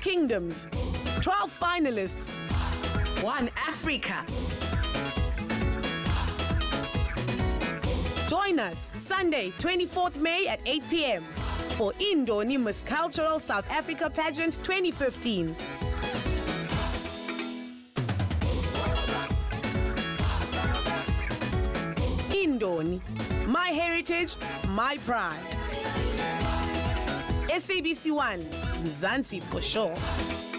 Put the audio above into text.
kingdoms, 12 finalists, One Africa. Join us Sunday, 24th May at 8 p.m. for Indoni Miss Cultural South Africa Pageant 2015. Indoni, my heritage, my pride. SABC1, Mzansi for sure.